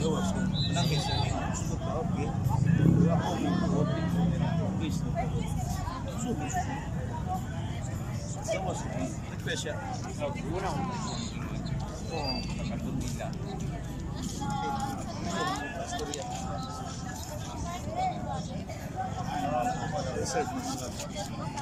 Gawas ko. Okay. olmaz. Kırk beş ya. Bu ne olmaz? Thank you.